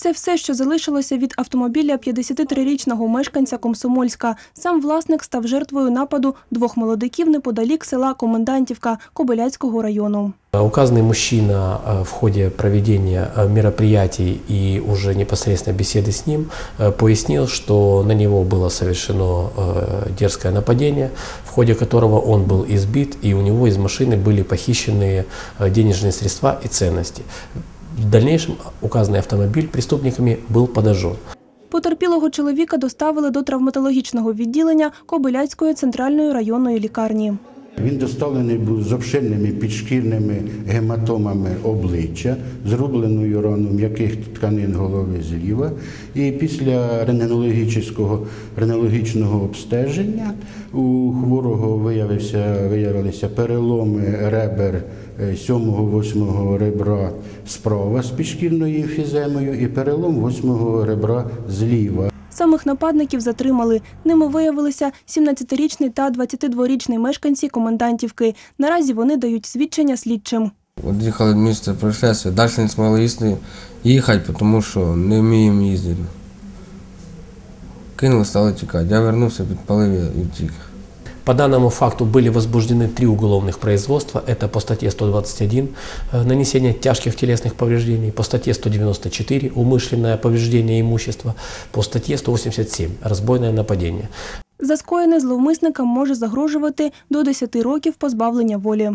Це все, що залишилося від автомобіля 53-річного мешканця Комсомольська. Сам власник став жертвою нападу двох молодиків неподалік села Комендантівка Кобиляцького району. Указанный мужчина э, в ходе проведения э, мероприятий и уже непосредственно беседы с ним э, пояснил, что на него было совершено э, дерзкое нападение, в ходе которого он был избит и у него из машины были похищены э, денежные средства и ценности. В дальнейшем указанный автомобиль преступниками был подожжен. Потерпілого чоловіка доставили до травматологічного відділення Кобиляцької центральної районної лікарні. Він доставлений був з обширними підшкірними гематомами обличчя, зрубленою раною м'яких тканин голови зліва. І після рентгенологічного, рентгенологічного обстеження у хворого виявився, виявилися переломи ребер 7-8 ребра справа з підшкірною емфіземою і перелом 8 ребра зліва. Самих нападників затримали. Ними виявилися 17-річний та 22-річний мешканці комендантівки. Наразі вони дають свідчення слідчим. Від'їхали місце происшествия, далі не змогли їхати, тому що не вміємо їздити. Кинули, стали тікати. Я вернувся, підпалив і втік. По данному факту были возбуждены три уголовных производства. Это по статье 121 э, нанесение тяжких телесных повреждений, по статье 194 умышленное повреждение имущества, по статье 187 разбойное нападение. За скоєне зловмисникам може загрожувати до 10 років позбавлення волі.